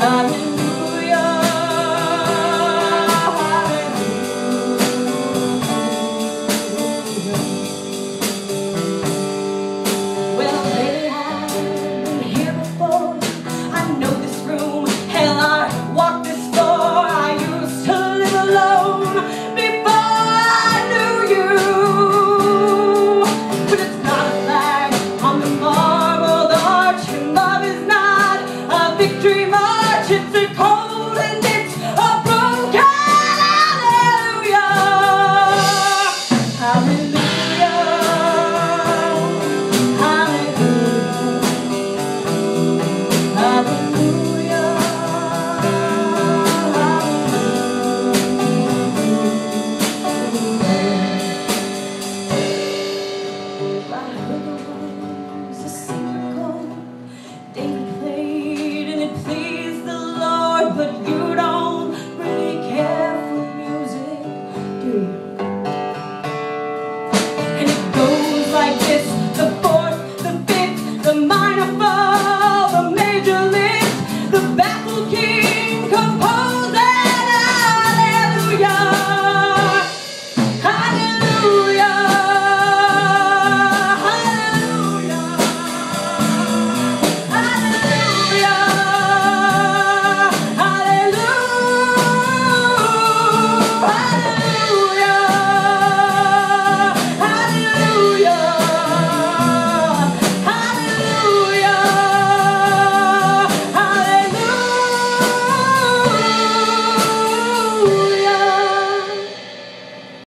not I'll